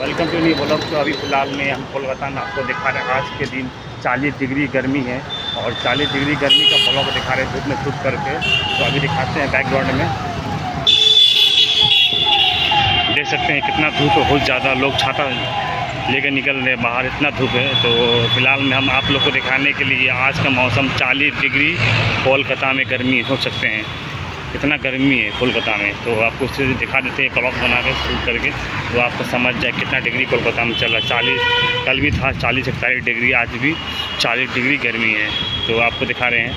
Welcome to new blog. तो अभी फ़िलहाल में हम कोलकाता में आपको दिखा रहे हैं, आज के दिन 40 डिग्री गर्मी है और 40 डिग्री गर्मी का ब्लॉग दिखा रहे हैं, धूप में शूट करके। तो अभी दिखाते हैं बैकग्राउंड में। देख सकते हैं कितना धूप है, बहुत ज़्यादा लोग छाता लेकर निकल रहे बाहर, इतना धूप है। तो फ़िलहाल में हम आप लोग को दिखाने के लिए आज का मौसम 40 डिग्री कोलकाता में गर्मी, हो सकते हैं। इतना गर्मी है कोलकाता में तो आपको उससे दिखा देते हैं ब्लॉग बना के शूट करके तो आपको समझ जाए कितना डिग्री कोलकाता में चल रहा है। चालीस, कल भी था चालीस इकतालीस डिग्री आज भी चालीस डिग्री गर्मी है तो आपको दिखा रहे हैं।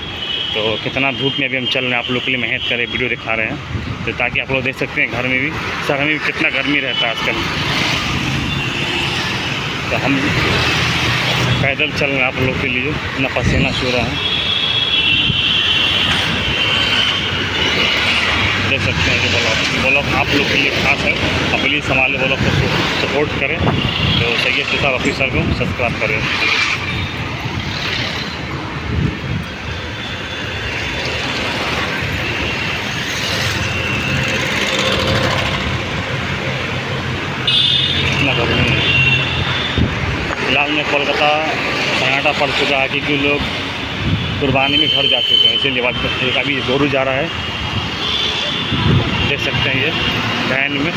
तो कितना धूप में अभी हम चल रहे हैं, आप लोग के लिए मेहनत करें, वीडियो दिखा रहे हैं। तो ताकि आप लोग देख सकते हैं घर में भी शहर में भी कितना गर्मी रहता है आजकल। तो हम पैदल चल रहे हैं आप लोग के लिए, इतना पसीना छू रहा है। सकते हैं ये ब्लॉग ब्लॉग आप लोग के लिए खास है। आप प्लीज़ हमारे ब्लॉग को सपोर्ट करें। तो सैयद सितार ऑफिसर को सब्सक्राइब करें। फ़िलहाल में कोलकाता सन्नाटा पड़ चुका है क्योंकि लोग कुर्बानी में घर जा चुके हैं। इसीलिए बात करते हैं अभी गोरू जा रहा है। देख सकते हैं ये वैन में।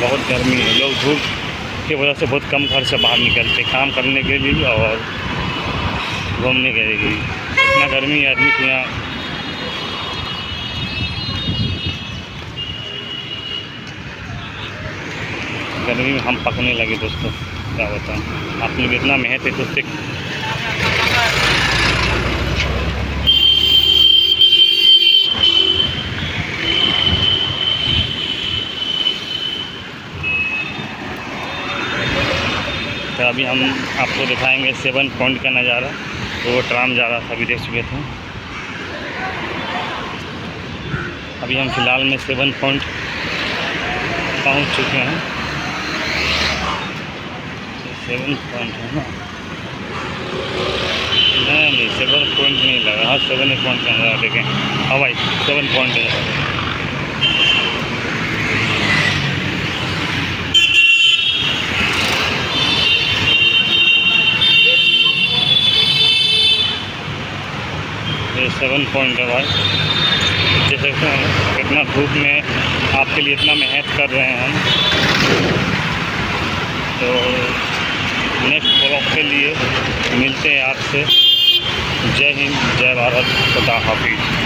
बहुत गर्मी है, लोग धूप की वजह से बहुत कम घर से बाहर निकलते काम करने के लिए और घूमने के लिए इतना गर्मी है आदमी को यहाँ। गर्मी में हम पकने लगे दोस्तों, क्या बताएँ आप लोग इतना मेहनत है तो तो अभी हम आपको दिखाएँगे सेवन पॉइंट का नज़ारा। तो वो ट्राम जा रहा था, अभी देख चुके थे। अभी हम फ़िलहाल में सेवन पॉइंट पहुँच चुके हैं। सेवन पॉइंट है ना? नहीं नहीं, सेवन पॉइंट नहीं लगा। हाँ सेवन पॉइंट का नज़ारा देखें। हाँ भाई, सेवन पॉइंट ये सेवन पॉइंट है भाई। हैं कितना धूप में आपके लिए इतना मेहनत कर रहे हैं हम। तो नेक्स्ट ब्लॉग के लिए मिलते हैं आपसे। जय हिंद, जय भारत, खुदा हाफिज़।